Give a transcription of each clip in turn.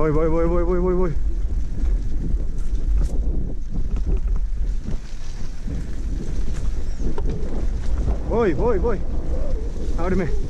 Voy, voy, voy, voy, voy, voy, voy. Voy, voy, voy. Ábreme.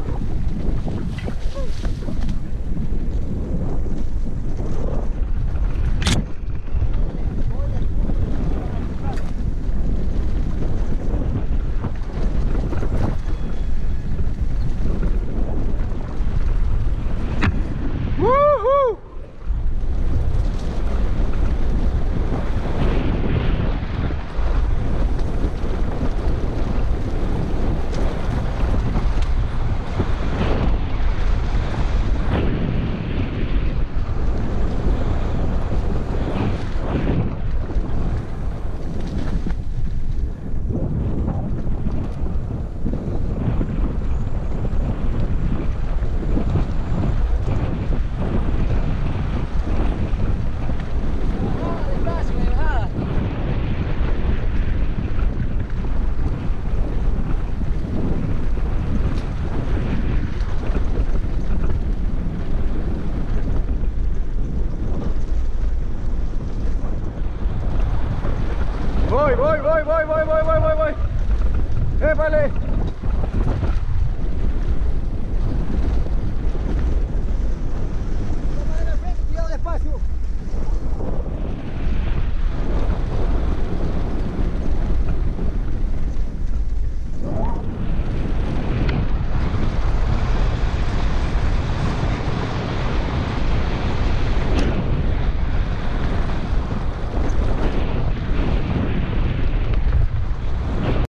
快嘞